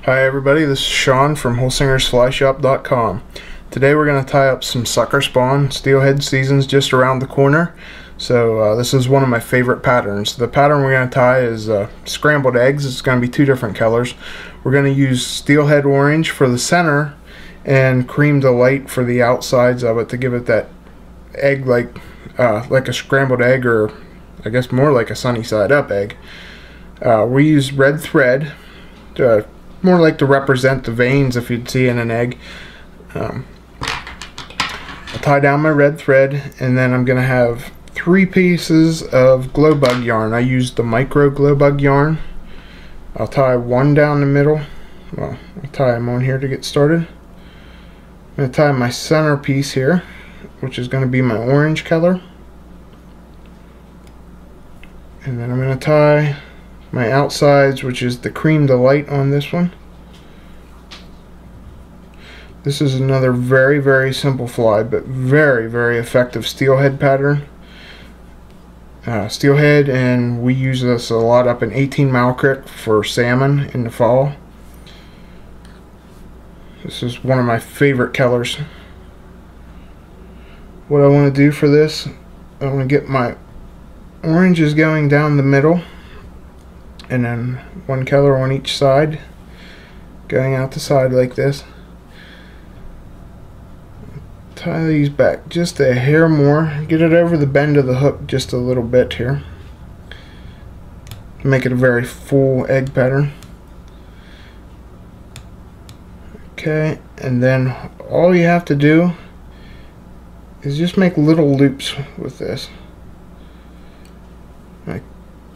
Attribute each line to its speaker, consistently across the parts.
Speaker 1: Hi everybody, this is Shawn from HolsingersFlyShop.com. Today we're going to tie up some sucker spawn. Steelhead season's just around the corner. So uh, this is one of my favorite patterns. The pattern we're going to tie is uh, scrambled eggs. It's going to be two different colors. We're going to use steelhead orange for the center and cream delight for the outsides of it to give it that egg like uh, like a scrambled egg or I guess more like a sunny side up egg. Uh, we use red thread, to, more like to represent the veins if you'd see in an egg. Um, I'll tie down my red thread and then I'm going to have three pieces of glow bug yarn. I used the micro glow bug yarn. I'll tie one down the middle. Well, I'll tie them on here to get started. I'm going to tie my center piece here, which is going to be my orange color. And then I'm going to tie my outsides, which is the cream delight on this one. This is another very, very simple fly, but very, very effective steelhead pattern. Uh, steelhead, and we use this a lot up in 18 Mile Creek for salmon in the fall. This is one of my favorite colors. What I want to do for this, I want to get my oranges going down the middle and then one color on each side going out the side like this. Tie these back just a hair more. Get it over the bend of the hook just a little bit here. Make it a very full egg pattern. Okay and then all you have to do is just make little loops with this.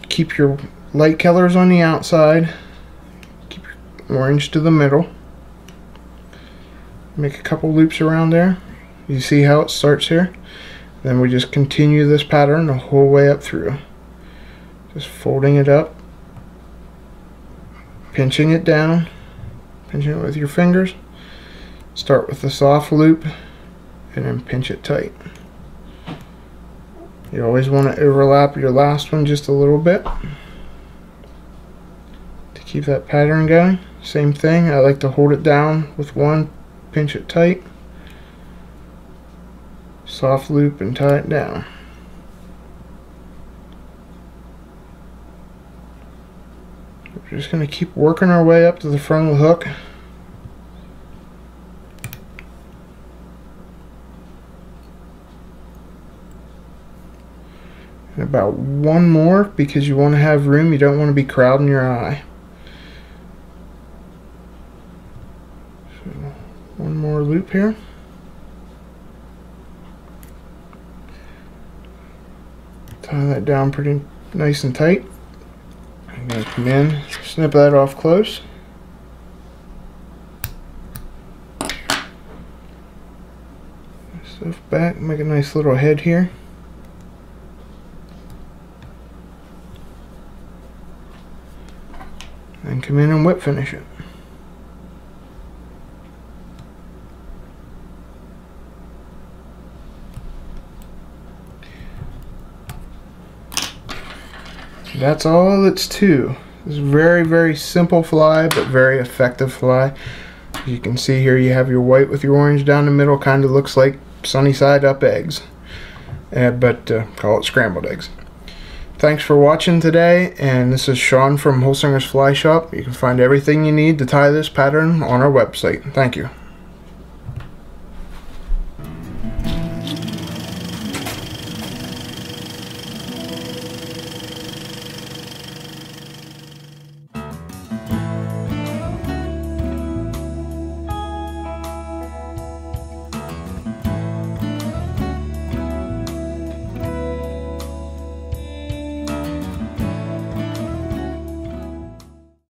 Speaker 1: Keep your light colors on the outside. Keep orange to the middle. Make a couple loops around there. You see how it starts here? Then we just continue this pattern the whole way up through. Just folding it up, pinching it down, pinching it with your fingers. Start with the soft loop and then pinch it tight. You always want to overlap your last one just a little bit keep that pattern going. Same thing, I like to hold it down with one, pinch it tight, soft loop and tie it down. We're just going to keep working our way up to the front of the hook. And about one more because you want to have room, you don't want to be crowding your eye. one more loop here. Tie that down pretty nice and tight. I'm going to come in, snip that off close. Stuff back, make a nice little head here. And come in and whip finish it. That's all it's to. It's very, very simple fly, but very effective fly. You can see here you have your white with your orange down the middle. Kind of looks like sunny side up eggs. Uh, but uh, call it scrambled eggs. Thanks for watching today, and this is Shawn from Holsinger's Fly Shop. You can find everything you need to tie this pattern on our website. Thank you.